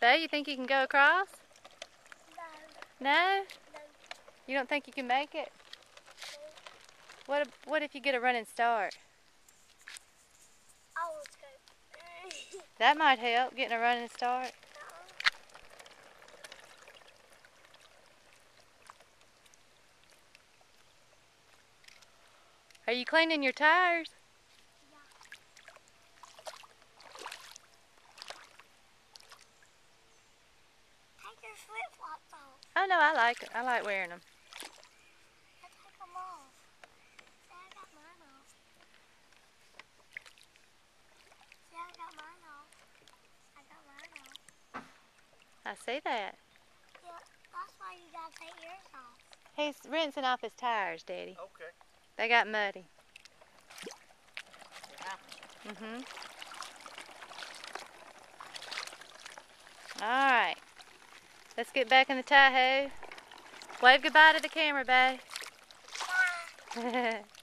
Beau, you think you can go across? No. No? No. You don't think you can make it? What if, what if you get a running start? That might help, getting a running start. Are you cleaning your tires? Take your flip flops off. Oh no, I like it. I like wearing them. I take them off. See, I got mine off. See, I got mine off. I got mine off. I see that. Yeah, that's why you gotta take yours off. He's rinsing off his tires, Daddy. Okay. They got muddy. It happens. Mm-hmm. All right. Let's get back in the Tahoe. Wave goodbye to the camera, babe.